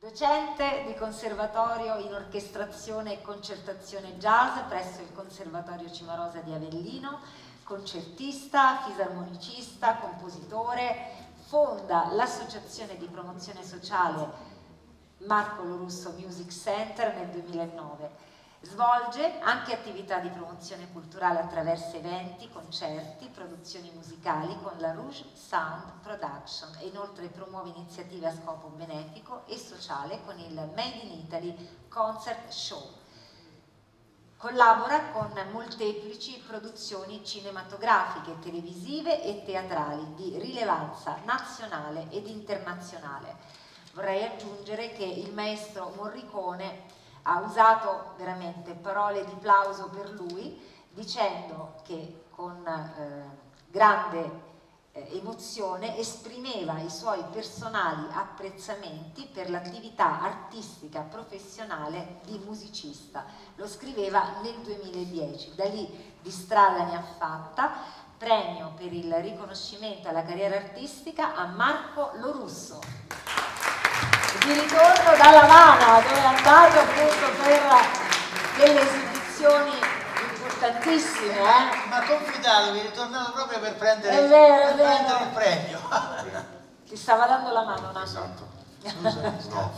Docente di conservatorio in orchestrazione e concertazione jazz presso il Conservatorio Cimarosa di Avellino, concertista, fisarmonicista, compositore, fonda l'associazione di promozione sociale Marco Lorusso Music Center nel 2009 Svolge anche attività di promozione culturale attraverso eventi, concerti, produzioni musicali con la Rouge Sound Production e inoltre promuove iniziative a scopo benefico e sociale con il Made in Italy Concert Show. Collabora con molteplici produzioni cinematografiche, televisive e teatrali di rilevanza nazionale ed internazionale. Vorrei aggiungere che il maestro Morricone ha usato veramente parole di plauso per lui dicendo che con eh, grande eh, emozione esprimeva i suoi personali apprezzamenti per l'attività artistica professionale di musicista. Lo scriveva nel 2010, da lì di strada ne ha fatta, premio per il riconoscimento alla carriera artistica a Marco Lorusso di ritorno da Lavana dove è andato appunto per delle esibizioni importantissime eh? ma confidatevi, è ritornato proprio per prendere, è vero, per è vero. prendere il premio. Ti stava dando la mano Nando. esatto. No,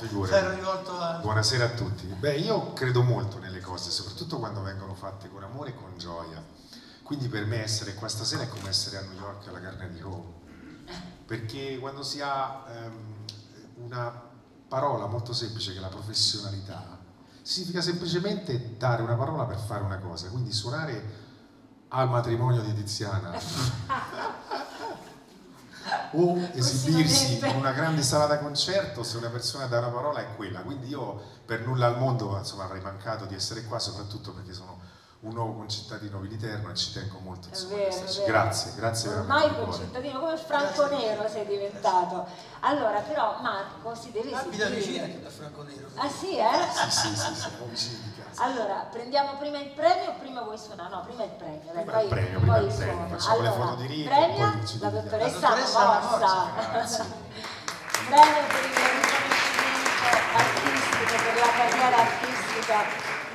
a... buonasera a tutti. Beh io credo molto nelle cose soprattutto quando vengono fatte con amore e con gioia. Quindi per me essere qua stasera è come essere a New York alla Carnegie perché quando si ha um, una parola molto semplice che è la professionalità. Significa semplicemente dare una parola per fare una cosa, quindi suonare al matrimonio di Tiziana. O esibirsi in una grande sala da concerto se una persona dà una parola è quella, quindi io per nulla al mondo insomma, avrei mancato di essere qua soprattutto perché sono un nuovo concittadino militerno e ci tengo molto insomma, vero, grazie, grazie ormai concittadino come Franco grazie. Nero sei diventato. Allora però Marco si deve abita vicino anche da Franco Nero ah sì eh? sì sì sì, siamo vicini di casa. Allora prendiamo prima il premio o prima vuoi suonare? No prima il premio dai, prima poi, il premio prima il premio facciamo allora, le foto di rito premio poi la dottoressa, la dottoressa Morsa. Premio per il riconoscimento artistico per la carriera artistica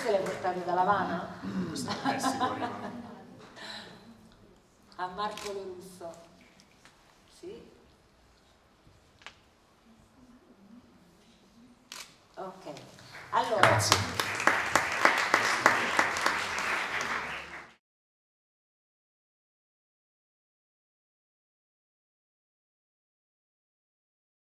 queste le portate da Lavana? È Messico A Marco Lorusso. Sì. Ok. Allora, Grazie.